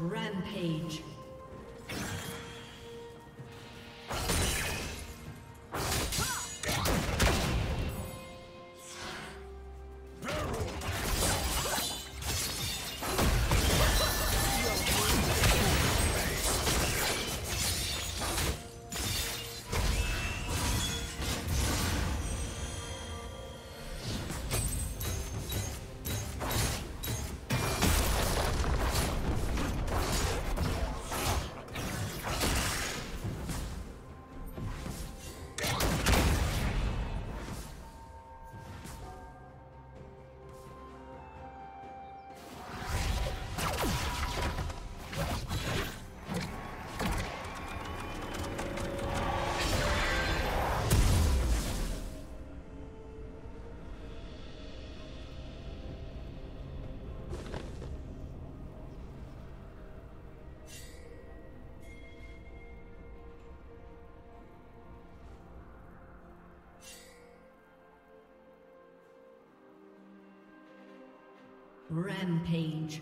Rampage. Rampage.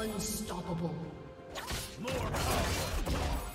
Unstoppable. More power!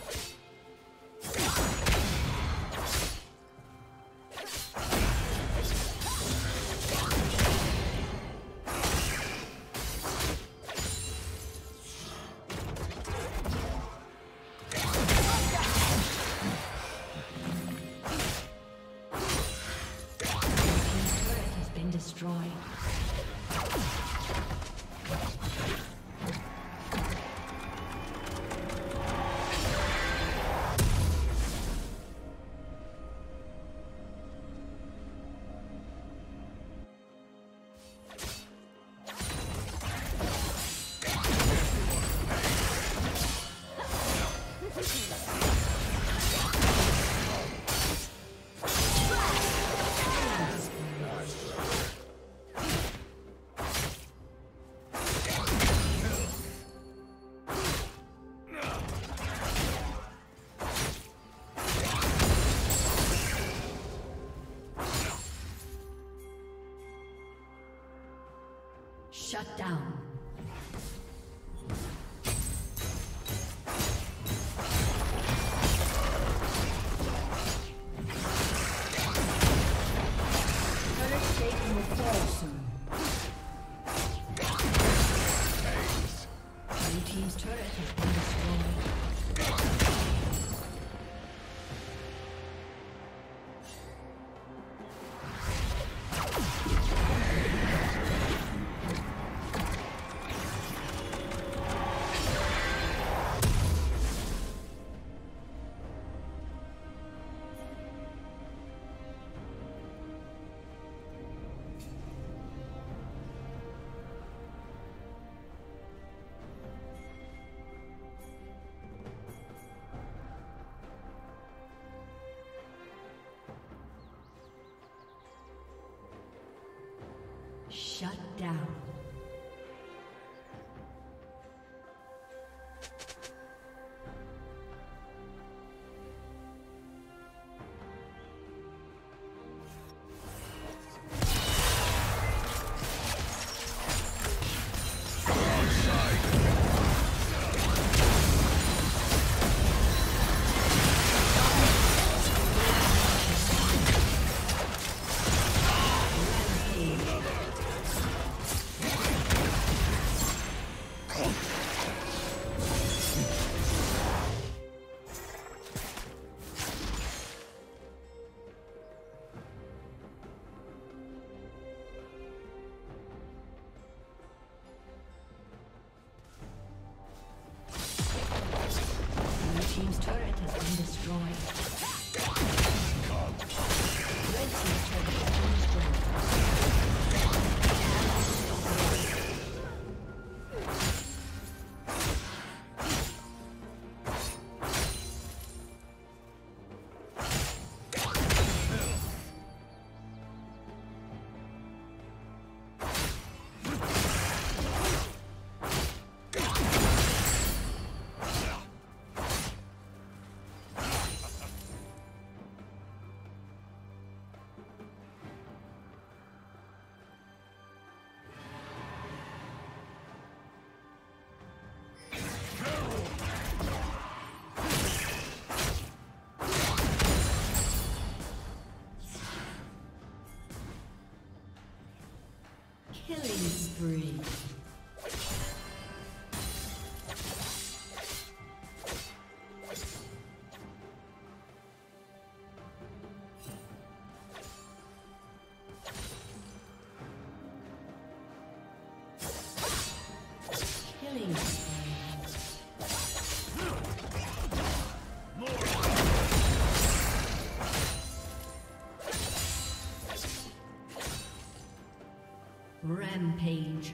Shut down. Turret shaking will fall soon. Shut down. Killing Rampage.